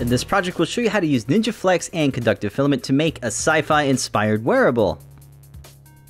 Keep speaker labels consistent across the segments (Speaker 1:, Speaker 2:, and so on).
Speaker 1: In this project, we'll show you how to use NinjaFlex and conductive filament to make a sci-fi inspired wearable.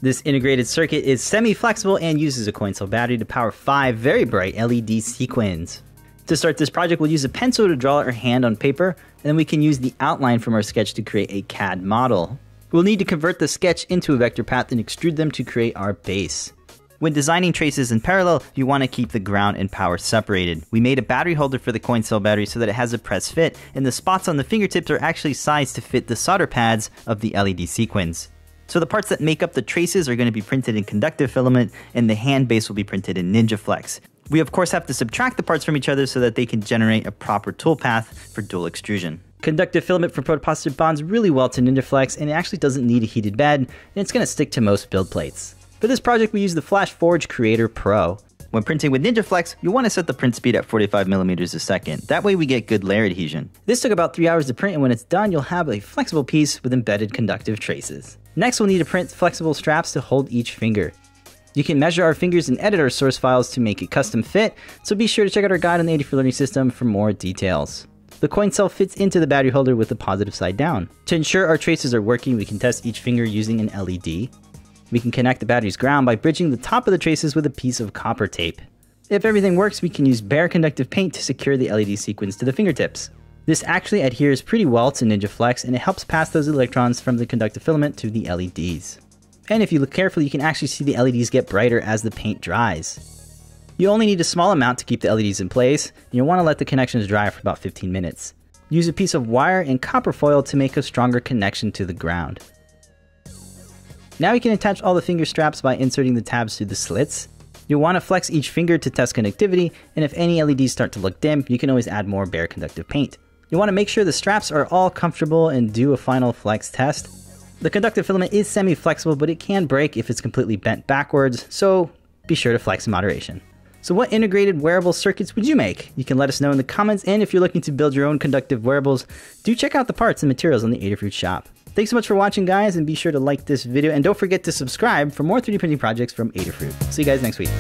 Speaker 1: This integrated circuit is semi-flexible and uses a coin cell battery to power five very bright LED sequins. To start this project, we'll use a pencil to draw our hand on paper, and then we can use the outline from our sketch to create a CAD model. We'll need to convert the sketch into a vector path and extrude them to create our base. When designing traces in parallel, you want to keep the ground and power separated. We made a battery holder for the coin cell battery so that it has a press fit, and the spots on the fingertips are actually sized to fit the solder pads of the LED sequins. So the parts that make up the traces are going to be printed in conductive filament, and the hand base will be printed in NinjaFlex. We of course have to subtract the parts from each other so that they can generate a proper toolpath for dual extrusion. Conductive filament for Proto-pasta bonds really well to NinjaFlex, and it actually doesn't need a heated bed, and it's going to stick to most build plates. For this project, we use the FlashForge Creator Pro. When printing with NinjaFlex, you want to set the print speed at 45mm a second. That way we get good layer adhesion. This took about 3 hours to print and when it's done, you'll have a flexible piece with embedded conductive traces. Next, we'll need to print flexible straps to hold each finger. You can measure our fingers and edit our source files to make a custom fit, so be sure to check out our guide on the Adafruit Learning System for more details. The coin cell fits into the battery holder with the positive side down. To ensure our traces are working, we can test each finger using an LED. We can connect the battery's ground by bridging the top of the traces with a piece of copper tape. If everything works, we can use bare conductive paint to secure the LED sequins to the fingertips. This actually adheres pretty well to NinjaFlex and it helps pass those electrons from the conductive filament to the LEDs. And if you look carefully, you can actually see the LEDs get brighter as the paint dries. You only need a small amount to keep the LEDs in place, and you'll want to let the connections dry for about 15 minutes. Use a piece of wire and copper foil to make a stronger connection to the ground. Now you can attach all the finger straps by inserting the tabs through the slits. You'll want to flex each finger to test connectivity, and if any LEDs start to look dim, you can always add more bare conductive paint. You want to make sure the straps are all comfortable and do a final flex test. The conductive filament is semi-flexible, but it can break if it's completely bent backwards, so be sure to flex in moderation. So what integrated wearable circuits would you make? You can let us know in the comments, and if you're looking to build your own conductive wearables, do check out the parts and materials on the Adafruit shop. Thanks so much for watching, guys, and be sure to like this video, and don't forget to subscribe for more 3D printing projects from Adafruit. See you guys next week.